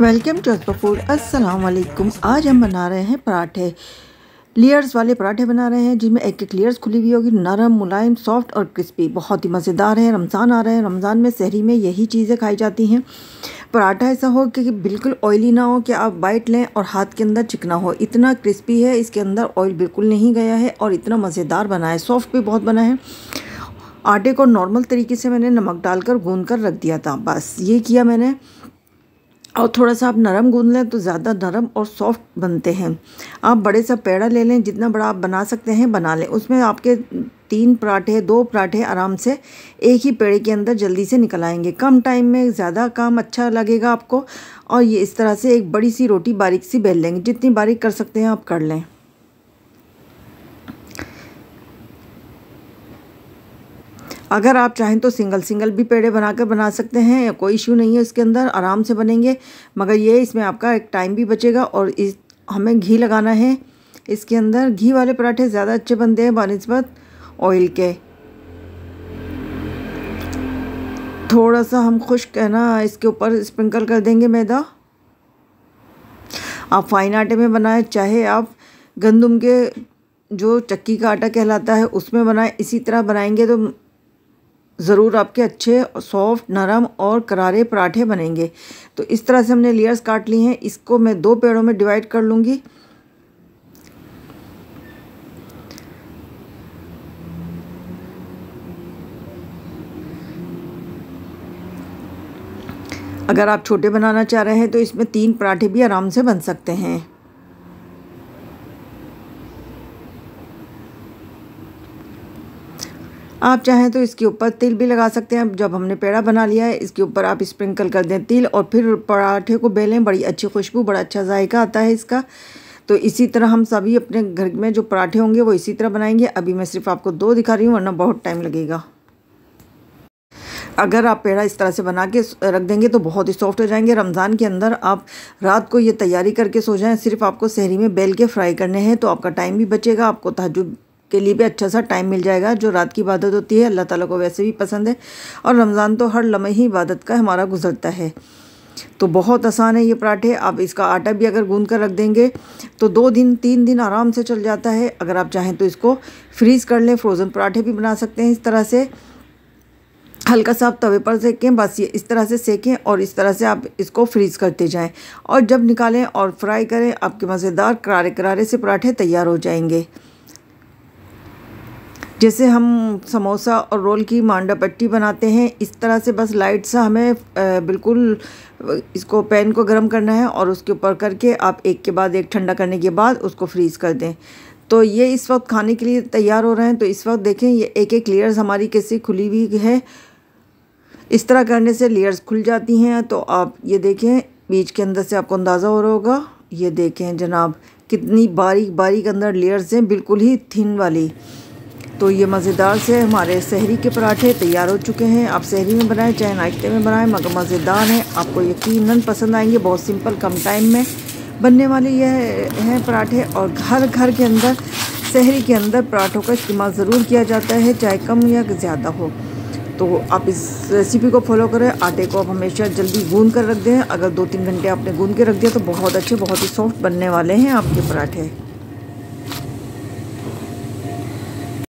Welcome to अजबा food. अस्सलाम वालेकुम आज हम बना रहे हैं पराठे। लेयर्स वाले पराठे बना रहे हैं, जिनमें एक एक लेयर्स खुली हुई होगी। नरम, मुलायम सॉफ्ट और क्रिस्पी बहुत ही मज़ेदार है। रमज़ान आ रहे हैं। रमज़ान में शहरी में यही चीज़ें खाई जाती हैं। पराठा ऐसा हो कि बिल्कुल ऑयली ना हो कि आप बाइट लें और हाथ के अंदर चिकना हो। इतना क्रिस्पी है, इसके अंदर ऑयल बिल्कुल नहीं गया है और इतना मज़ेदार बना है। सॉफ्ट भी बहुत बना है। आटे को नॉर्मल तरीके से मैंने नमक डालकर गूंद कर रख दिया था। बस, ये किया मैंने। और थोड़ा सा आप नरम गूँध लें तो ज़्यादा नरम और सॉफ्ट बनते हैं। आप बड़े सा पेड़ा ले लें, जितना बड़ा आप बना सकते हैं, बना लें। उसमें आपके तीन पराठे, दो पराठे आराम से एक ही पेड़े के अंदर जल्दी से निकल आएँगे। कम टाइम में ज़्यादा काम अच्छा लगेगा आपको और ये इस तरह से एक बड़ी सी रोटी बारीक सी बेल लेंगे। जितनी बारीक कर सकते हैं आप कर लें। अगर आप चाहें तो सिंगल सिंगल भी पेड़े बनाकर बना सकते हैं कोई इशू नहीं है इसके अंदर, आराम से बनेंगे। मगर ये इसमें आपका एक टाइम भी बचेगा और इस, हमें घी लगाना है। इसके अंदर घी वाले पराठे ज़्यादा अच्छे बनते हैं बनस्बत ऑयल के। थोड़ा सा हम खुश्क, है ना, इसके ऊपर स्प्रिंकल कर देंगे मैदा। आप फाइन आटे में बनाएँ, चाहे आप गंदम के जो चक्की का आटा कहलाता है, उसमें बनाएँ। इसी तरह बनाएँगे तो ज़रूर आपके अच्छे, सॉफ्ट, नरम और करारे पराठे बनेंगे। तो इस तरह से हमने लेयर्स काट ली हैं। इसको मैं दो पेड़ों में डिवाइड कर लूँगी। अगर आप छोटे बनाना चाह रहे हैं तो इसमें तीन पराठे भी आराम से बन सकते हैं। आप चाहें तो इसके ऊपर तिल भी लगा सकते हैं। जब हमने पेड़ा बना लिया है, इसके ऊपर आप स्प्रिंकल कर दें तिल और फिर पराठे को बेलें। बड़ी अच्छी खुशबू, बड़ा अच्छा जायका आता है इसका। तो इसी तरह हम सभी अपने घर में जो पराठे होंगे, वो इसी तरह बनाएँगे। अभी मैं सिर्फ़ आपको दो दिखा रही हूँ, वरना बहुत टाइम लगेगा। अगर आप पेड़ा इस तरह से बना के रख देंगे तो बहुत ही सॉफ्ट हो जाएँगे। रमज़ान के अंदर आप रात को ये तैयारी करके सो जाएँ। सिर्फ़ आपको शहरी में बेल के फ्राई करने हैं तो आपका टाइम भी बचेगा, आपको तहजुद के लिए भी अच्छा सा टाइम मिल जाएगा। जो रात की इबादत होती है, अल्लाह ताला को वैसे भी पसंद है। और रमज़ान तो हर लम्हे ही इबादत का हमारा गुजरता है। तो बहुत आसान है ये पराठे। आप इसका आटा भी अगर गूंद कर रख देंगे तो दो दिन, तीन दिन आराम से चल जाता है। अगर आप चाहें तो इसको फ्रीज़ कर लें। फ्रोज़न पराठे भी बना सकते हैं इस तरह से। हल्का सा आप तवे पर सेकें, बस ये इस तरह से सेकें और इस तरह से आप इसको फ्रीज़ करते जाएँ। और जब निकालें और फ्राई करें, आपके मज़ेदार करारे करारे से पराठे तैयार हो जाएँगे। जैसे हम समोसा और रोल की मांडा पट्टी बनाते हैं, इस तरह से बस लाइट सा हमें बिल्कुल, इसको पैन को गर्म करना है और उसके ऊपर करके आप एक के बाद एक ठंडा करने के बाद उसको फ्रीज़ कर दें। तो ये इस वक्त खाने के लिए तैयार हो रहे हैं। तो इस वक्त देखें, ये एक एक लेयर्स हमारी कैसी खुली हुई है। इस तरह करने से लेयर्स खुल जाती हैं। तो आप ये देखें, बीच के अंदर से आपको अंदाज़ा हो रहा होगा। ये देखें जनाब, कितनी बारीक बारीक अंदर लेयर्स हैं, बिल्कुल ही थिन वाली। तो ये मज़ेदार से हमारे शहरी के पराठे तैयार हो चुके हैं। आप शहरी में बनाएँ, चाहे नाश्ते में बनाएँ, मगर मज़ेदार हैं। आपको यकीनन पसंद आएँगे बहुत सिंपल, कम टाइम में बनने वाले ये हैं पराठे और घर घर के अंदर, शहरी के अंदर पराठों का इस्तेमाल ज़रूर किया जाता है, चाहे कम या ज़्यादा हो। तो आप इस रेसिपी को फॉलो करें। आटे को आप हमेशा जल्दी गूंद कर रख दें। अगर दो तीन घंटे आपने गूंद के रख दिया तो बहुत अच्छे, बहुत ही सॉफ्ट बनने वाले हैं आपके पराठे।